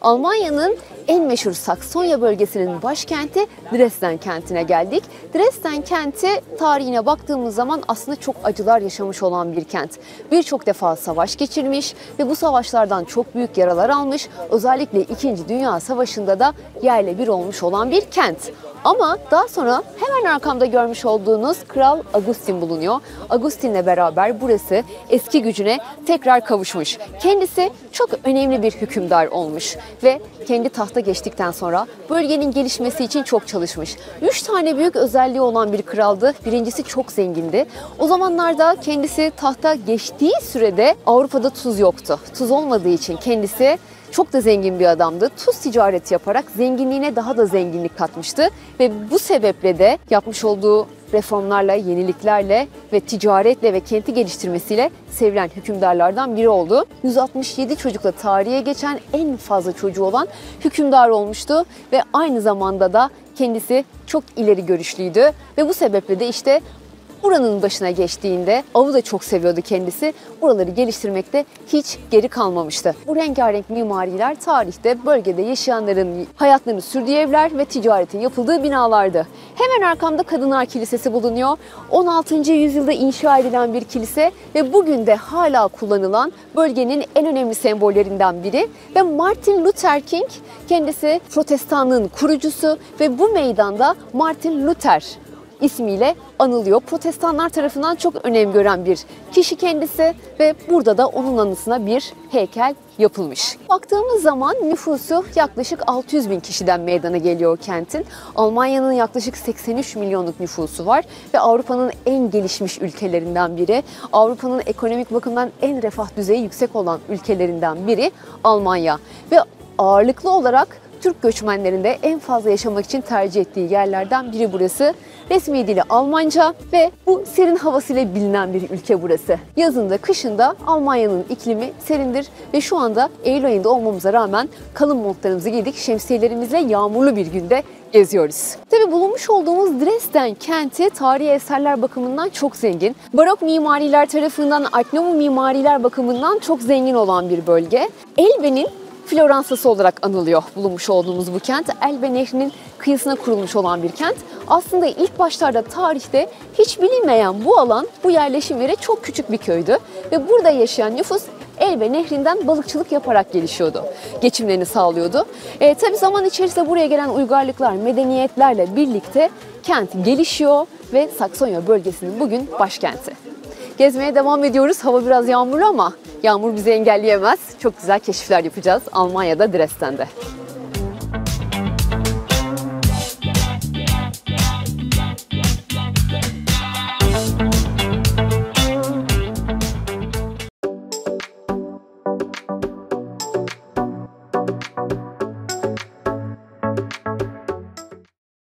Almanya'nın en meşhur Saksonya bölgesinin başkenti Dresden kentine geldik. Dresden kenti tarihine baktığımız zaman aslında çok acılar yaşamış olan bir kent. Birçok defa savaş geçirmiş ve bu savaşlardan çok büyük yaralar almış. Özellikle 2. Dünya Savaşı'nda da yerle bir olmuş olan bir kent. Ama daha sonra hemen arkamda görmüş olduğunuz Kral Agustin bulunuyor. Agustin'le beraber burası eski gücüne tekrar kavuşmuş. Kendisi çok önemli bir hükümdar olmuş ve kendi tahta geçtikten sonra bölgenin gelişmesi için çok çalışmış. Üç tane büyük özelliği olan bir kraldı. Birincisi çok zengindi. O zamanlarda kendisi tahta geçtiği sürede Avrupa'da tuz yoktu. Tuz olmadığı için kendisi çok da zengin bir adamdı. Tuz ticareti yaparak zenginliğine daha da zenginlik katmıştı ve bu sebeple de yapmış olduğu reformlarla, yeniliklerle ve ticaretle ve kenti geliştirmesiyle sevilen hükümdarlardan biri oldu. 167 çocukla tarihe geçen en fazla çocuğu olan hükümdar olmuştu ve aynı zamanda da kendisi çok ileri görüşlüydü ve bu sebeple de işte Buranın başına geçtiğinde avı da çok seviyordu kendisi. Buraları geliştirmekte hiç geri kalmamıştı. Bu rengarenk mimariler tarihte bölgede yaşayanların hayatlarını sürdüğü evler ve ticaretin yapıldığı binalardı. Hemen arkamda Kadınlar Kilisesi bulunuyor. 16. yüzyılda inşa edilen bir kilise ve bugün de hala kullanılan bölgenin en önemli sembollerinden biri ve Martin Luther King kendisi protestanlığın kurucusu ve bu meydanda Martin Luther ismiyle anılıyor. Protestanlar tarafından çok önem gören bir kişi kendisi ve burada da onun anısına bir heykel yapılmış. Baktığımız zaman nüfusu yaklaşık 600 bin kişiden meydana geliyor kentin. Almanya'nın yaklaşık 83 milyonluk nüfusu var ve Avrupa'nın en gelişmiş ülkelerinden biri. Avrupa'nın ekonomik bakımdan en refah düzeyi yüksek olan ülkelerinden biri Almanya. Ve ağırlıklı olarak Türk göçmenlerinde en fazla yaşamak için tercih ettiği yerlerden biri burası. Resmi dili Almanca ve bu serin havasıyla bilinen bir ülke burası. Yazında, kışında Almanya'nın iklimi serindir ve şu anda Eylül ayında olmamıza rağmen kalın montlarımızı giydik. Şemsiyelerimizle yağmurlu bir günde geziyoruz. Tabi bulunmuş olduğumuz Dresden kenti tarihi eserler bakımından çok zengin. Barok mimariler tarafından Art Nouveau mimariler bakımından çok zengin olan bir bölge. Elbe'nin Floransa'sı olarak anılıyor bulunmuş olduğumuz bu kent. Elbe Nehri'nin kıyısına kurulmuş olan bir kent. Aslında ilk başlarda tarihte hiç bilinmeyen bu alan, bu yerleşim yeri çok küçük bir köydü. Ve burada yaşayan nüfus Elbe Nehri'nden balıkçılık yaparak gelişiyordu. Geçimlerini sağlıyordu. E, tabii zaman içerisinde buraya gelen uygarlıklar, medeniyetlerle birlikte kent gelişiyor ve Saksonya bölgesinin bugün başkenti. Gezmeye devam ediyoruz. Hava biraz yağmurlu ama yağmur bizi engelleyemez. Çok güzel keşifler yapacağız Almanya'da Dresden'de.